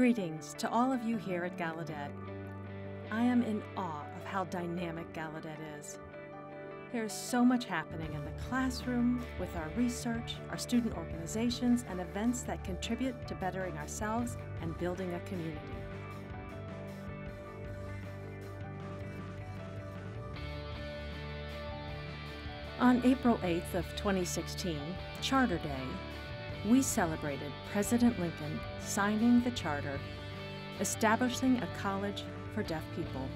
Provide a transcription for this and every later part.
Greetings to all of you here at Gallaudet. I am in awe of how dynamic Gallaudet is. There's so much happening in the classroom with our research, our student organizations, and events that contribute to bettering ourselves and building a community. On April 8th of 2016, Charter Day, we celebrated President Lincoln signing the charter establishing a college for deaf people.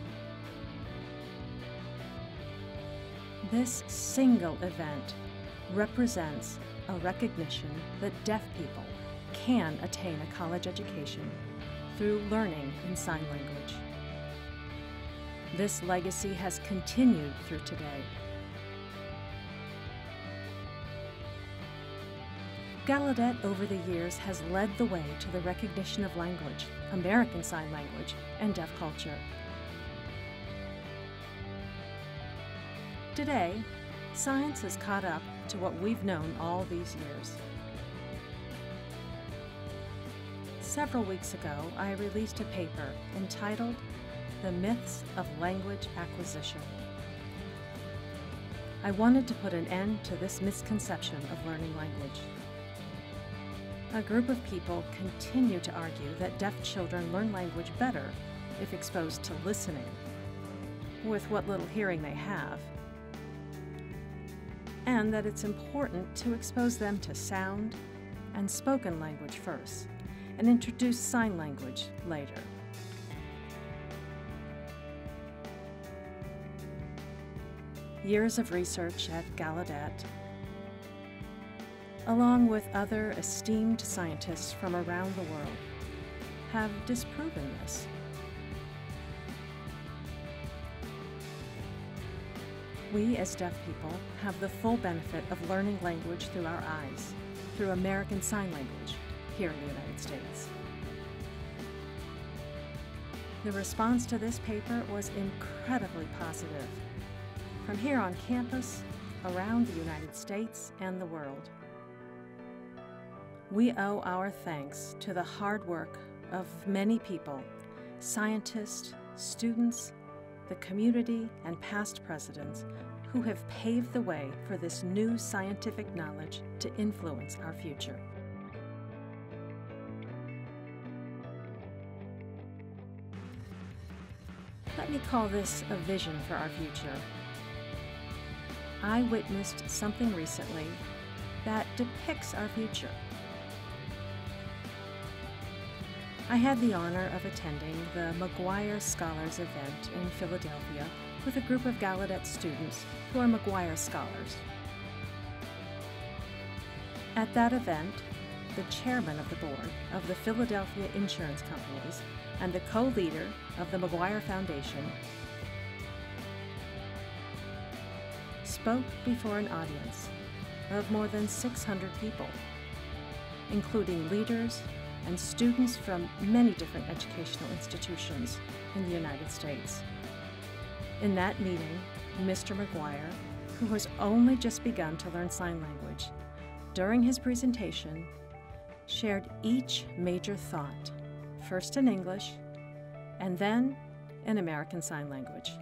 This single event represents a recognition that deaf people can attain a college education through learning in sign language. This legacy has continued through today. Gallaudet over the years has led the way to the recognition of language, American Sign Language, and deaf culture. Today, science has caught up to what we've known all these years. Several weeks ago, I released a paper entitled The Myths of Language Acquisition. I wanted to put an end to this misconception of learning language. A group of people continue to argue that deaf children learn language better if exposed to listening, with what little hearing they have, and that it's important to expose them to sound and spoken language first, and introduce sign language later. Years of research at Gallaudet along with other esteemed scientists from around the world, have disproven this. We, as deaf people, have the full benefit of learning language through our eyes, through American Sign Language, here in the United States. The response to this paper was incredibly positive, from here on campus, around the United States, and the world. We owe our thanks to the hard work of many people scientists, students, the community, and past presidents who have paved the way for this new scientific knowledge to influence our future. Let me call this a vision for our future. I witnessed something recently that depicts our future. I had the honor of attending the Maguire Scholars event in Philadelphia with a group of Gallaudet students who are Maguire Scholars. At that event, the chairman of the board of the Philadelphia Insurance Companies and the co-leader of the Maguire Foundation spoke before an audience of more than 600 people, including leaders and students from many different educational institutions in the United States. In that meeting, Mr. Maguire, who has only just begun to learn sign language, during his presentation, shared each major thought, first in English and then in American Sign Language.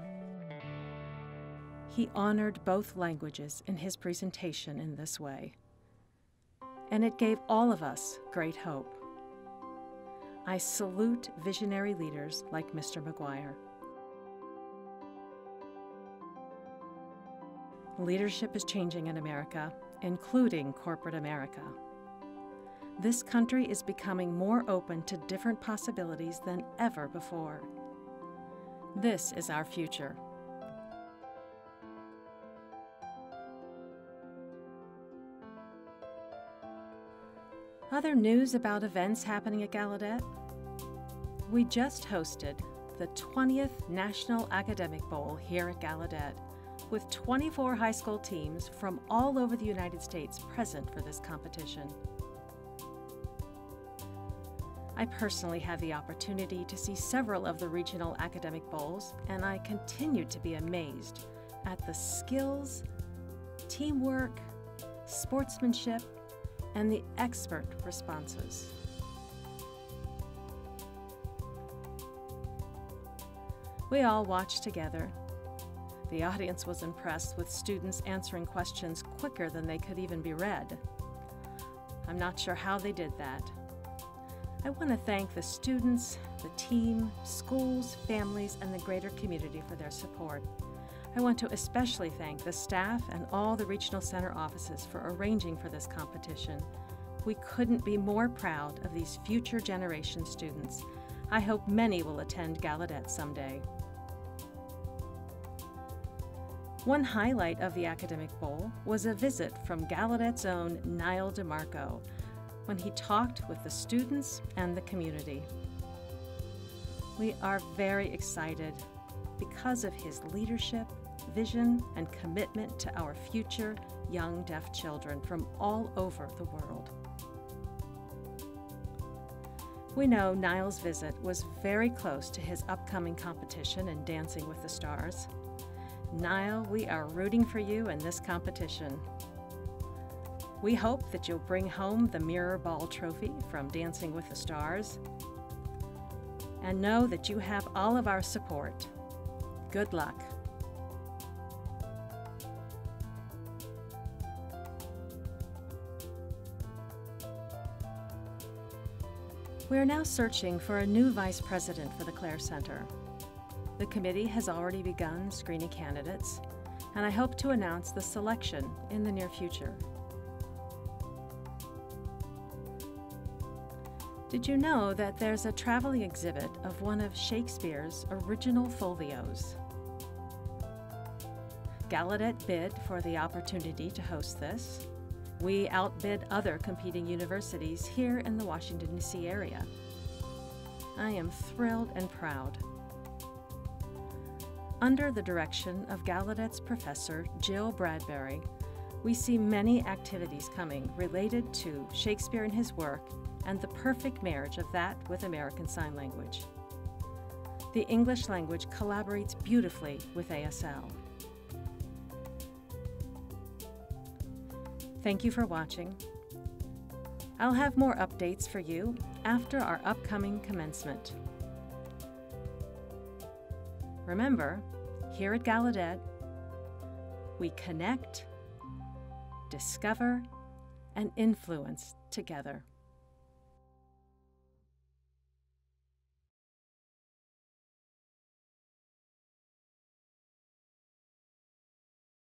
He honored both languages in his presentation in this way, and it gave all of us great hope. I salute visionary leaders like Mr. Maguire. Leadership is changing in America, including corporate America. This country is becoming more open to different possibilities than ever before. This is our future. Other news about events happening at Gallaudet? We just hosted the 20th National Academic Bowl here at Gallaudet, with 24 high school teams from all over the United States present for this competition. I personally had the opportunity to see several of the regional academic bowls, and I continued to be amazed at the skills, teamwork, sportsmanship, and the expert responses. We all watched together. The audience was impressed with students answering questions quicker than they could even be read. I'm not sure how they did that. I want to thank the students, the team, schools, families, and the greater community for their support. I want to especially thank the staff and all the Regional Center offices for arranging for this competition. We couldn't be more proud of these future generation students. I hope many will attend Gallaudet someday. One highlight of the Academic Bowl was a visit from Gallaudet's own Nyle DiMarco when he talked with the students and the community. We are very excited because of his leadership vision, and commitment to our future young deaf children from all over the world. We know Nyle's visit was very close to his upcoming competition in Dancing with the Stars. Nyle, we are rooting for you in this competition. We hope that you'll bring home the Mirror Ball Trophy from Dancing with the Stars. And know that you have all of our support. Good luck. We are now searching for a new vice president for the Clerc Center. The committee has already begun screening candidates, and I hope to announce the selection in the near future. Did you know that there's a traveling exhibit of one of Shakespeare's original folios? Gallaudet bid for the opportunity to host this, we outbid other competing universities here in the Washington, D.C. area. I am thrilled and proud. Under the direction of Gallaudet's professor Jill Bradbury, we see many activities coming related to Shakespeare and his work and the perfect marriage of that with American Sign Language. The English language collaborates beautifully with ASL. Thank you for watching. I'll have more updates for you after our upcoming commencement. Remember, here at Gallaudet, we connect, discover, and influence together.